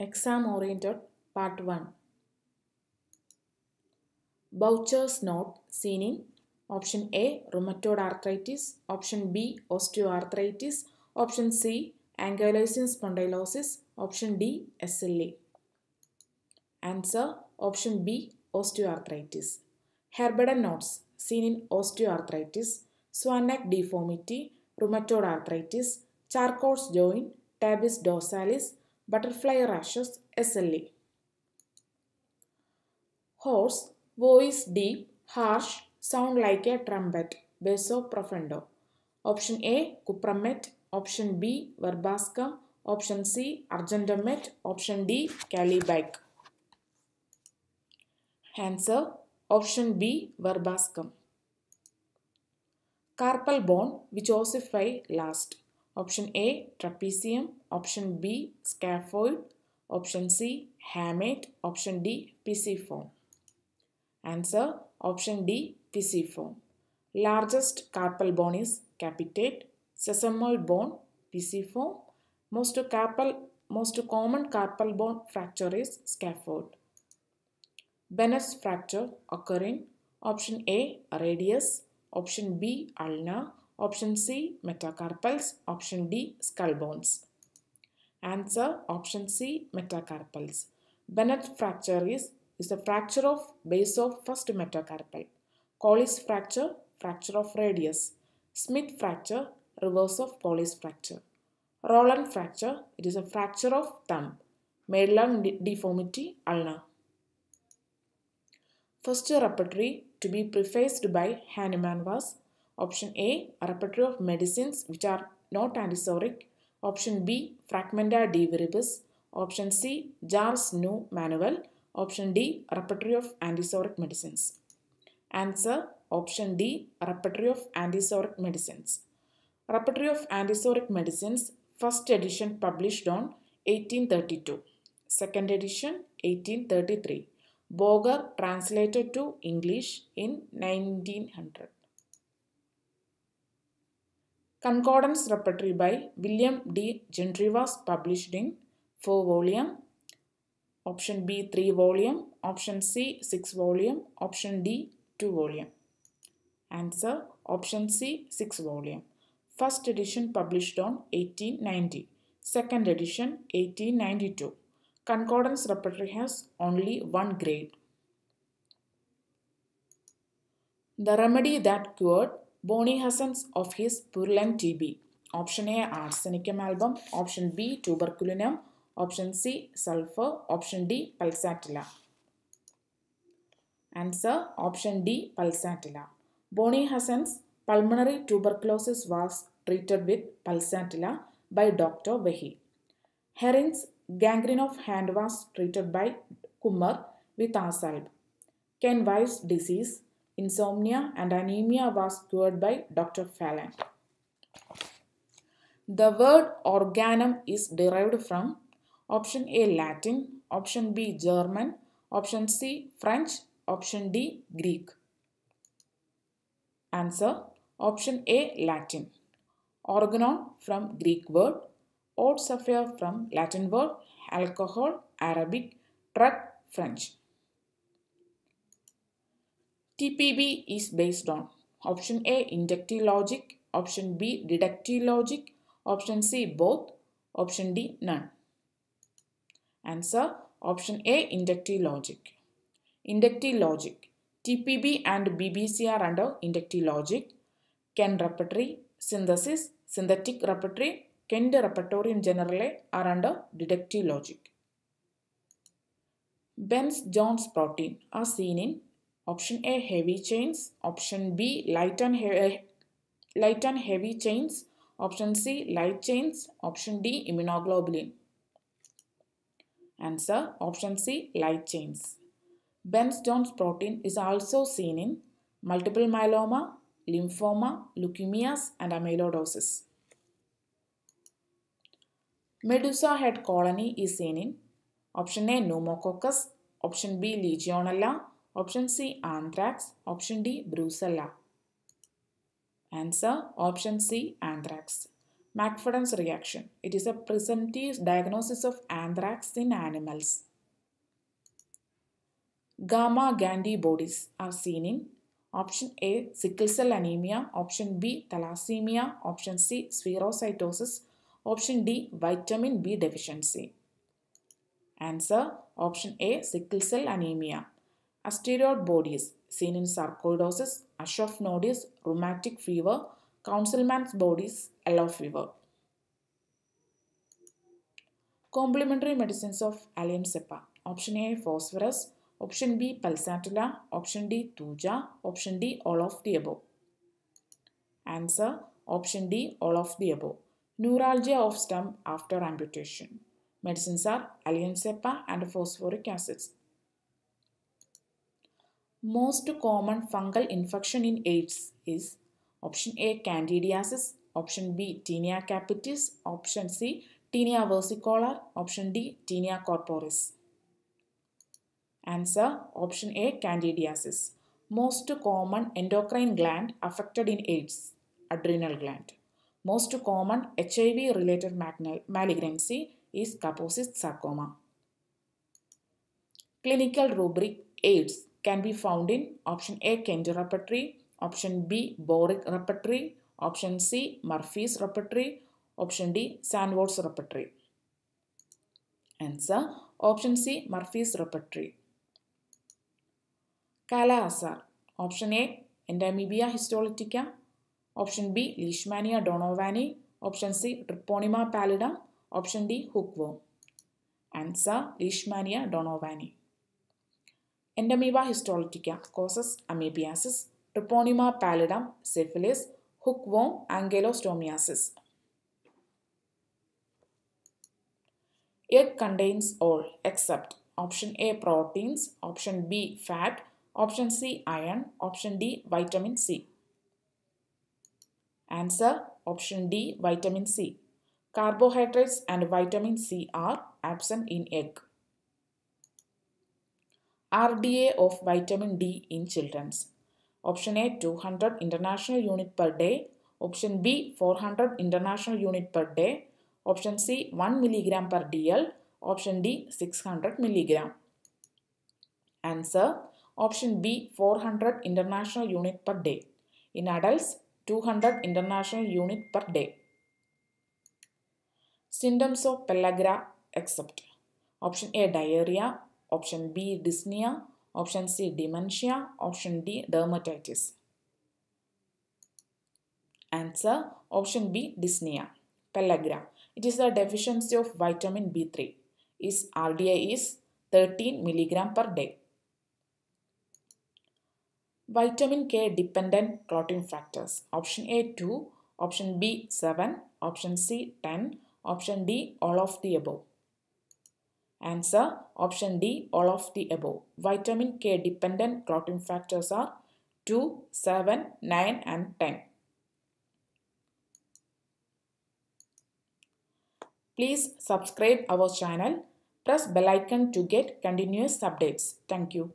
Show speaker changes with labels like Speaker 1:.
Speaker 1: Exam oriented part 1 Bouchard's node seen in. Option A rheumatoid arthritis, option B osteoarthritis, option C ankylosing spondylosis, option D SLE. Answer option B osteoarthritis. Heberden nodes seen in osteoarthritis, swan neck deformity, rheumatoid arthritis, Charcot's joint, tabes dorsalis, butterfly rashes, SLE. Hoarse, voice deep, harsh, sound like a trumpet, basso profundo. Option A, cuprum met. Option B, verbascum. Option C, argentum met. Option D, kali bich. Answer, option B, verbascum. Carpal bone which ossify last. Option A, trapezium. Option B, scaphoid. Option C, hamate. Option D, pisiform. Answer, option D, pisiform. Largest carpal bone is capitate. Sesamoid bone, pisiform. Most carpal, most common carpal bone fracture is scaphoid. Bennett's fracture occurring option A, radius. Option B, ulna. Option C, metacarpals. Option D, skull bones. Answer option C, metacarpals. Bennett fracture is, is a fracture of base of first metacarpal. Colles fracture, fracture of radius. Smith fracture, reverse of Colles fracture. Rolando fracture, it is a fracture of thumb. Madelung deformity, ulna. First repertory to be prefaced by Hahnemann was Option A, a repertory of medicines which are not antipsoric. Option B, Fragmenta de Viribus. Option C, Jahr's new manual. Option D repertory of antipsoric medicines. Answer, option D repertory of antipsoric medicines. Repertory of antipsoric medicines, first edition published on 1832. Second edition, 1833. Boger translated to English in 1900. Concordance Repertory by William D. Gentry was published in 4 volume. Option B 3 volume. Option C 6 volume. Option D 2 volume. Answer Option C 6 volume. First edition published on 1890. Second edition 1892. Concordance Repertory has only one grade. The remedy that cured Boenninghausen's of his purulent TB. Option A arsenicum album, option B tuberculinum, option C sulfur, option D pulsatilla. Answer option D pulsatilla. Boenninghausen's pulmonary tuberculosis was treated with pulsatilla by Dr. Weihe. Hering's gangrene of hand was treated by Kummer with ars alb. Ken disease insomnia and anemia was cured by Dr. Fallon. The word organum is derived from option A Latin, option B German, option C French, option D Greek. Answer option A Latin. Organon from Greek word, Savoie from Latin word, alcohol Arabic, drug French. TPB is based on option A inductive logic, option B deductive logic, option C both, option D none. Answer option A inductive logic. Inductive logic. TPB and BBC are under inductive logic. Kent repertory, synthesis, synthetic repertory, repertory in general are under deductive logic. Bence-Jones protein are seen in Option A heavy chains, option B light and heavy, eh, light and heavy chains, option C light chains, option D immunoglobulin. Answer option C light chains. Bence-Jones protein is also seen in multiple myeloma, lymphoma, leukemias and amyloidosis. Medusa head colony is seen in option A pneumococcus, option B legionella, Option C anthrax. Option D brucella. Answer option C anthrax. McFadyean's reaction. It is a presumptive diagnosis of anthrax in animals. Gamna-Gandy bodies are seen in option A sickle cell anemia, option B thalassemia, option C spherocytosis, option D vitamin B deficiency. Answer option A sickle cell anemia. Asteroid bodies seen in sarcoidosis, Aschoff nodus, rheumatic fever, Councilman's bodies, yellow fever. Complementary medicines of allium cepa. Option A phosphorus, option B pulsatilla, option D thuja, option D all of the above. Answer option D all of the above. Neuralgia of stump after amputation. Medicines are allium cepa and phosphoric acids. Most common fungal infection in AIDS is option A candidiasis, option B tinea capitis, option C tinea versicolor, option D tinea corporis. Answer option A candidiasis. Most common endocrine gland affected in AIDS, adrenal gland. Most common HIV related malignancy is Kaposi sarcoma. Clinical rubric AIDS can be found in option A Kent repertory, option B Boericke repertory, option C Murphy's repertory, option D Sanford's repertory. Answer option C Murphy's repertory. Kala-Azar. Option A Entamoeba histolytica. Option B Leishmania donovani. Option C Treponema pallidum. Option D hookworm. Answer Leishmania donovani. Entamoeba histolytica causes amoebiasis, Treponema pallidum, syphilis, hookworm, ankylostomiasis. Egg contains all except option A proteins, option B fat, option C iron, option D vitamin C. Answer option D vitamin C. Carbohydrates and vitamin C are absent in egg. RDA of vitamin D in children's. Option A 200 international unit per day. Option B 400 international unit per day. Option C 1 milligram per DL. Option D 600 milligram. Answer Option B 400 international unit per day. In adults 200 international unit per day. Symptoms of pellagra except Option A diarrhea, Option B dyspnea, Option C dementia, Option D dermatitis. Answer Option B dyspnea. Pellagra. It is a deficiency of vitamin B3. Its RDA is 13 milligram per day. Vitamin K dependent clotting factors. Option A 2, option B 7, option C 10, option D all of the above. Answer option D all of the above. Vitamin K dependent clotting factors are 2, 7, 9 and 10. Please subscribe our channel. Press bell icon to get continuous updates. Thank you.